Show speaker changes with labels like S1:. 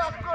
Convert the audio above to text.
S1: Stop.